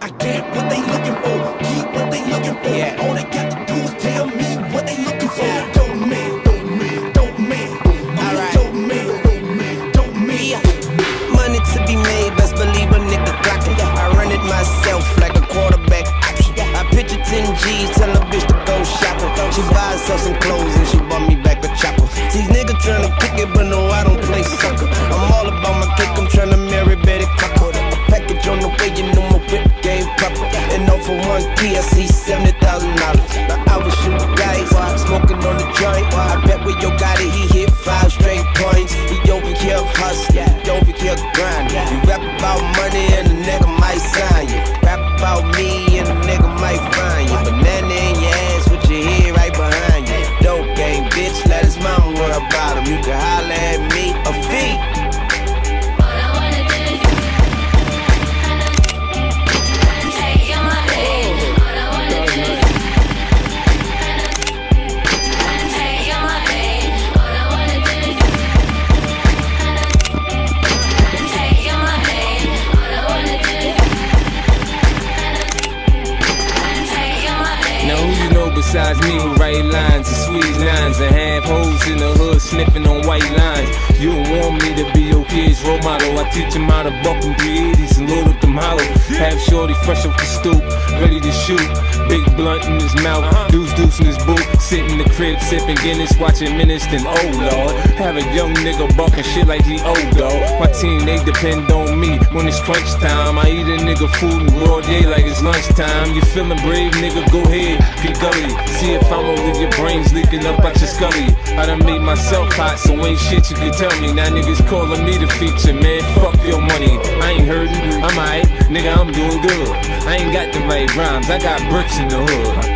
I get what they looking for, keep what they looking for. Yeah. All they got to do is tell me what they looking for. Dope man, dope man, dope man. Alright. Dope man, dope man, dope man. Money to be made, best believe a nigga clock it. I run it myself like a quarterback option. I picture 10 G's, tell a bitch to go shopping. She buys herself some clothes and she bought me back a chopper. These niggas tryna kick it, but no, I don't I see $70,000. Now I was shooting dice, smoking on the joint. I bet with your got it, he hit five straight points. He over here hustling, he here grinding. You rap about money besides me who write lines and squeeze lines and have hoes in the hood sniffing on white lines? You don't want me to be your kid's role model. I teach him how to buck them 380s and load up them hollows. Have shorty fresh off the stoop, ready to shoot. Big blunt in his mouth, uh-huh. deuce deuce in his boot. Sit in the crib sipping Guinness, watching Menace. Then oh lord, have a young nigga bucking shit like he O-Dog. My team they depend on me when it's crunch time. I eat a nigga food in broad day like it's lunchtime. You feeling brave, nigga? Go ahead, get gully. See if I'ma leave your brains leaking up out your scully. I done made myself hot, so ain't shit you can tell me. Now niggas calling me the feature, man. Fuck your money. Nigga. I'm doing good. I ain't got the right rhymes, I got bricks in the hood.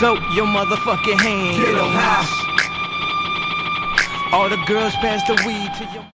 Throw your motherfucking hand. Get 'em high. All the girls pass the weed to your.